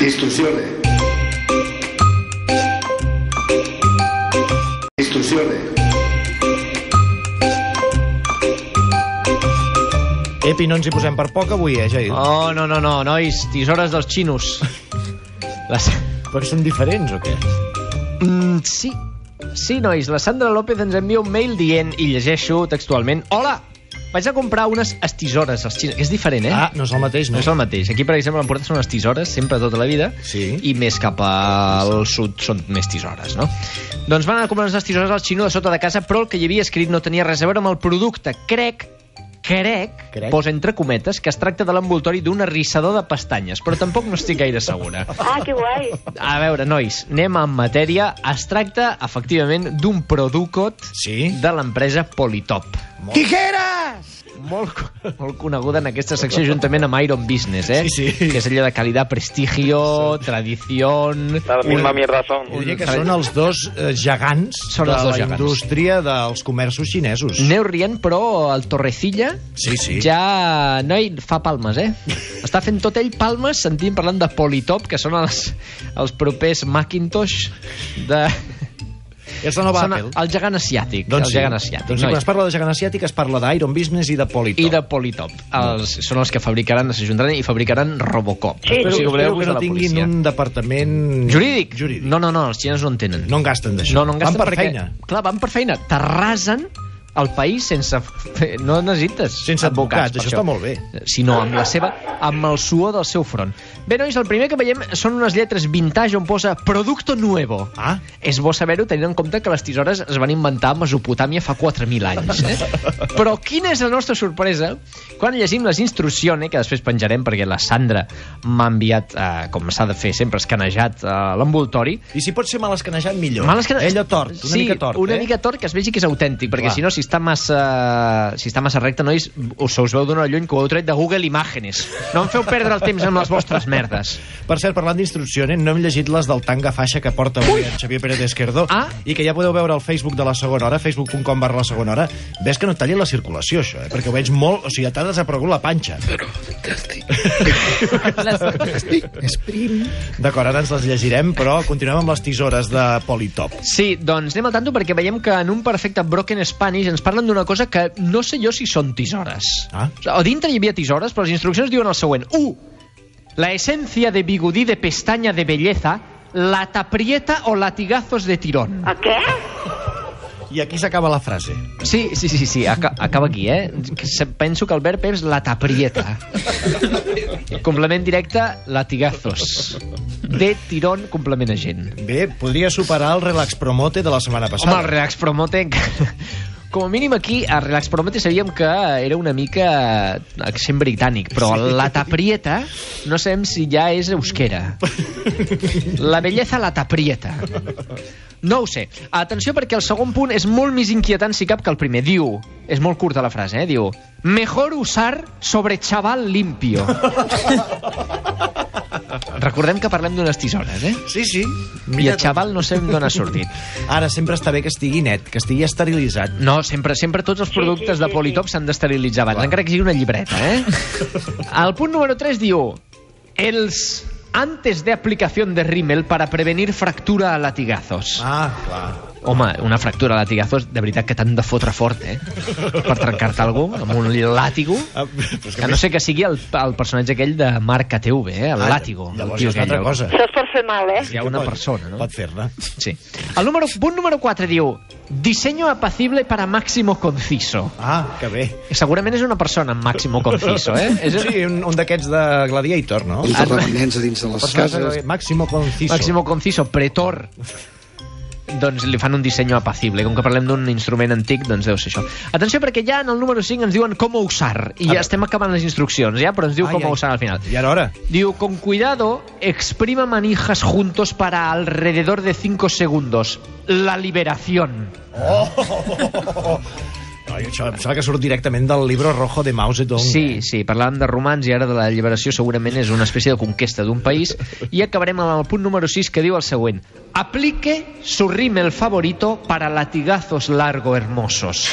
Istruzione. Istruzione. Epi, no ens hi posem per poc avui, eh, Jair? Oh, no, no, no, nois, tisores dels xinos. Les... Però són diferents o què? Mm, sí, sí, nois, la Sandra López ens envia un mail dient, i llegeixo textualment, Hola, vaig a comprar unes estisores als xinos, que és diferent, eh? Ah, no és el mateix, No no? és el mateix. Aquí, per exemple, l'emportat són les tisores, sempre tota la vida, Sí. i més cap al sud són més tisores, no? Doncs van a comprar unes tisores al xino de sota de casa, però el que hi havia escrit no tenia res a veure amb el producte. Crec crec, Crec. posa entre cometes, que es tracta de l'envoltori d'un arrissador de pestanyes, però tampoc no estic gaire segura. Ah, que guai. A veure, nois, anem en matèria. Es tracta, efectivament, d'un producot Sí? de l'empresa Politop. Tijeras! Molt, molt coneguda en aquesta secció juntament amb Iron Business, eh? Sí, sí. Que és allò de qualitat, prestigio, tradició... La misma mierda son. Diria que són els dos eh, gegants Són de els dos la gegants. indústria dels comerços xinesos. Aneu rient, però el Torrecilla Sí, sí. ja no hi fa palmes, eh? Està fent tot ell palmes sentint parlant de Politop, que són els, els propers Macintosh de... És la nova Són Apple. el gegant asiàtic. Doncs el sí. gegant asiàtic. Doncs sí, quan es parla de gegant asiàtic es parla d'Iron Business i de Politop. I de Politop. Els, són els que fabricaran, s'ajuntaran i fabricaran Robocop. Sí, Espero, sí, espero que no la tinguin policia. un departament... Jurídic? Jurídic. No, no, no, els xinesos no en tenen. No en gasten d'això. No, no en gasten Van per perquè, feina. Clar, van per feina. T'arrasen el país sense... No necessites Sense advocats, per això està molt bé. Sinó amb la seva... amb el suor del seu front. Bé, nois, el primer que veiem són unes lletres vintage on posa Producto Nuevo. Ah, És bo saber-ho tenint en compte que les tisores es van inventar a Mesopotàmia fa 4.000 anys. Eh? Però quina és la nostra sorpresa quan llegim les instruccions, que després penjarem perquè la Sandra m'ha enviat, eh, com s'ha de fer sempre, escanejat eh, l'envoltori. i si pot ser mal escanejat, millor. Mal escane- Ella tort, una sí, mica tort, una eh? mica tort que es vegi que és autèntic, perquè Clar. si no, si està massa, si està massa recte, nois, us, se us veu d'una lluny que ho heu tret de Google Imágenes. No em feu perdre el temps amb les vostres merdes. Per cert, parlant d'instruccions, no hem llegit les del tanga faixa que porta avui en Xavier Pérez Esquerdo Ah. i que ja podeu veure al Facebook de la segona hora, facebook.com barra la segona hora. Ves que no et talli la circulació, això, eh? perquè ho veig molt... O sigui, ja t'ha desaparegut la panxa. D'acord, ara ens les llegirem, però continuem amb les tisores de Politop. Sí, doncs anem al tanto perquè veiem que en un perfecte broken Spanish ens parlen d'una cosa que no sé jo si són tisores. Ah. O sigui, a dintre hi havia tisores, però les instruccions diuen el següent. 1. La esencia de bigudí de pestaña de belleza la taprieta o latigazos de tirón. A què? I aquí s'acaba la frase. Sí, sí, sí, sí, aca acaba aquí, eh? Penso que el verb és la taprieta. complement directe, latigazos. De tirón, complement agent. Bé, podria superar el Relax Promote de la setmana passada. Home, el Relax Promote... Com a mínim aquí, a Relax Promote sabíem que era una mica accent britànic, però Sí. la taprieta no sabem si ja és euskera. La belleza la taprieta. No ho sé. Atenció perquè el segon punt és molt més inquietant si cap que el primer. Diu, és molt curta la frase, eh? Diu, mejor usar sobre chaval limpio. Recordem que parlem d'unes tisores, eh? Sí, sí. I el xaval no sé d'on ha sortit. Ara sempre està bé que estigui net, que estigui esterilitzat. No, sempre, sempre tots els productes sí, de sí, Politop s'han d'esterilitzar abans, encara que sigui una llibreta, eh? El punt número 3 diu els antes de aplicación de rímel para prevenir fractura a latigazos. Ah, clar. Home, una fractura a latigazos, de veritat que t'han de fotre fort, eh? Per trencar-te algú amb un làtigo. Ah, és Que no sé que sigui el, el personatge aquell de Marc ATV, eh? El Ah, làtigo. Llavors tio és una altra cosa. Això és per fer mal, eh? Hi ha una persona, no? Pot fer-ne. Sí. El número, punt número 4 diu Diseño apacible para máximo conciso. Ah, que bé. Segurament és una persona amb máximo conciso, eh? És un... Sí, un, un d'aquests de Gladiator, no? Els terratinents a dins de les cases. de Máximo Conciso. Máximo conciso, pretor. Doncs li fan un disseny apacible. Com que parlem d'un instrument antic, doncs deu ser això. Atenció, perquè ja en el número 5 ens diuen com usar. I ja estem acabant les instruccions, ja? Però ens diu Ai, com ai. usar al final. I ara hora. Diu, con cuidado, exprima manijas juntos para alrededor de 5 segundos. La liberación. No, això em sembla que surt directament del libro rojo de Mao Zedong. Sí, sí, parlàvem de romans i ara de la lliberació segurament és una espècie de conquesta d'un país i acabarem amb el punt número 6 que diu el següent Aplique su rímel favorito para latigazos largo hermosos.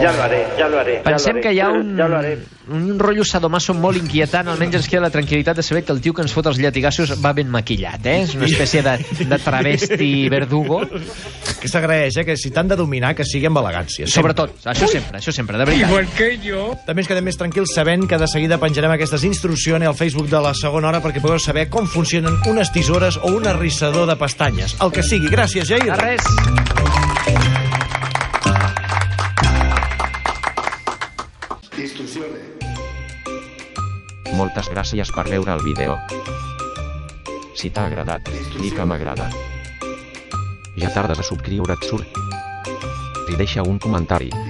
Ya lo haré, ya lo haré. Pensem ya lo haré. que hi ha un, Ya lo haré. un rotllo sadomaso molt inquietant, almenys ens queda la tranquil·litat de saber que el tio que ens fot els llatigassos va ben maquillat, eh? És una espècie de, de travesti verdugo. Que s'agraeix, eh, que si t'han de dominar, que sigui amb elegància. sempre. Sobretot, això sempre, això sempre, de veritat. També ens quedem més tranquils sabent que de seguida penjarem aquestes instruccions al Facebook de la segona hora perquè podeu saber com funcionen unes tisores o un arrissador de pestanyes. El que sigui. Gràcies, Jair. De res. Instrucciones. Moltes gràcies per veure el vídeo. Si t'ha agradat, clica m'agrada. Ja tardes a subscriure't surt. I deixa un comentari.